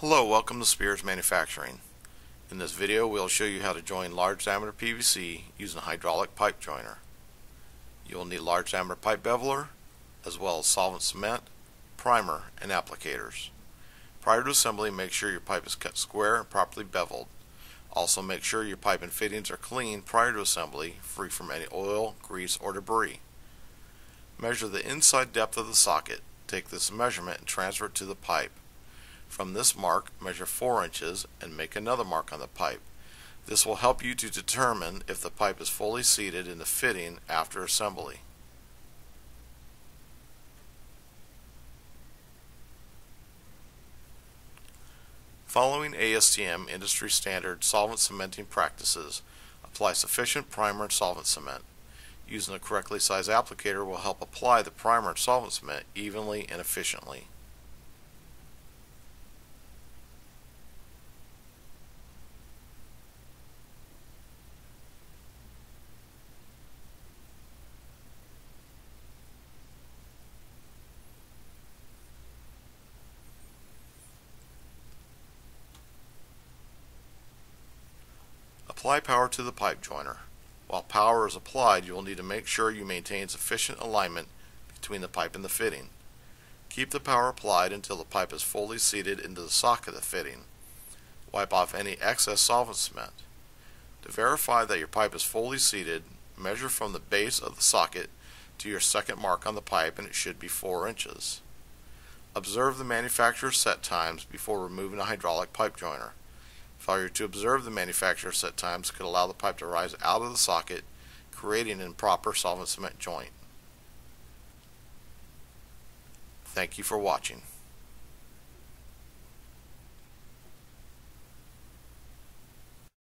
Hello, welcome to Spears Manufacturing. In this video we'll show you how to join large diameter PVC using a hydraulic pipe joiner. You will need large diameter pipe beveler as well as solvent cement, primer, and applicators. Prior to assembly make sure your pipe is cut square and properly beveled. Also make sure your pipe and fittings are clean prior to assembly, free from any oil, grease, or debris. Measure the inside depth of the socket. Take this measurement and transfer it to the pipe. From this mark, measure 4 inches and make another mark on the pipe. This will help you to determine if the pipe is fully seated in the fitting after assembly. Following ASTM industry standard solvent cementing practices, apply sufficient primer and solvent cement. Using a correctly sized applicator will help apply the primer and solvent cement evenly and efficiently. Apply power to the pipe joiner. While power is applied, you will need to make sure you maintain sufficient alignment between the pipe and the fitting. Keep the power applied until the pipe is fully seated into the socket of the fitting. Wipe off any excess solvent cement. To verify that your pipe is fully seated, measure from the base of the socket to your second mark on the pipe and it should be 4 inches. Observe the manufacturer's set times before removing a hydraulic pipe joiner. Failure to observe the manufacturer set times could allow the pipe to rise out of the socket, creating an improper solvent cement joint. Thank you for watching.